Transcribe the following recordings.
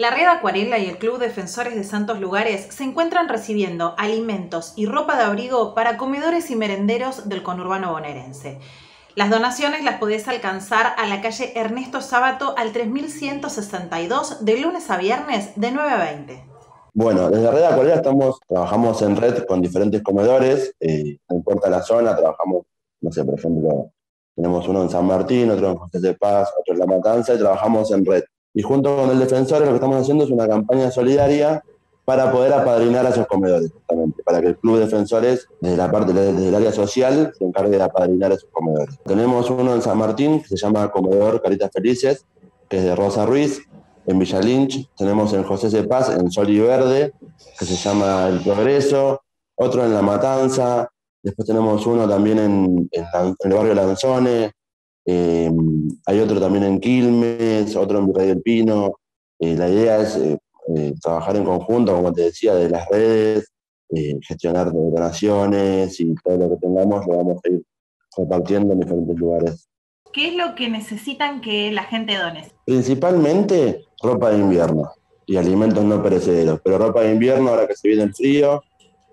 La Red Acuarela y el Club Defensores de Santos Lugares se encuentran recibiendo alimentos y ropa de abrigo para comedores y merenderos del conurbano bonaerense. Las donaciones las podés alcanzar a la calle Ernesto Sábato al 3162 de lunes a viernes de 9 a 20. Bueno, desde Red Acuarela estamos, trabajamos en red con diferentes comedores, eh, no importa la zona, trabajamos, no sé, por ejemplo, tenemos uno en San Martín, otro en José de Paz, otro en La Matanza y trabajamos en red. Y junto con el defensor lo que estamos haciendo es una campaña solidaria para poder apadrinar a esos comedores, justamente, para que el Club Defensores, desde la parte del área social, se encargue de apadrinar a esos comedores. Tenemos uno en San Martín que se llama Comedor Caritas Felices, que es de Rosa Ruiz. En Villa Lynch tenemos en José de Paz, en Sol y Verde, que se llama El Progreso. Otro en La Matanza. Después tenemos uno también en, el barrio Lanzone, eh, hay otro también en Quilmes, otro en Virrey del Pino. Eh, la idea es eh, trabajar en conjunto, como te decía, de las redes, gestionar donaciones y todo lo que tengamos lo vamos a ir compartiendo en diferentes lugares. ¿Qué es lo que necesitan que la gente done? Principalmente ropa de invierno y alimentos no perecederos, pero ropa de invierno ahora que se viene el frío,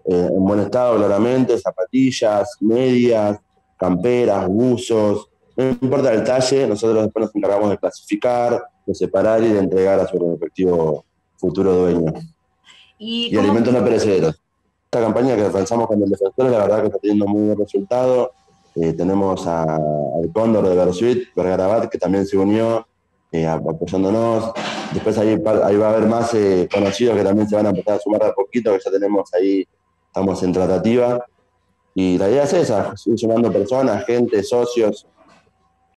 en buen estado claramente, zapatillas, medias, camperas, buzos, no importa el talle, nosotros después nos encargamos de clasificar, de separar y de entregar a su respectivo futuro dueño. Y, alimentos no perecederos. Esta campaña que lanzamos con el defensor, la verdad que está teniendo muy buen resultado. Eh, tenemos al Cóndor de Bersuit, Vergarabat, que también se unió eh, apoyándonos. Después ahí, ahí, va a haber más eh, conocidos que también se van a empezar a sumar a poquito, que ya tenemos ahí, estamos en tratativa. Y la idea es esa, ir sumando personas, gente, socios,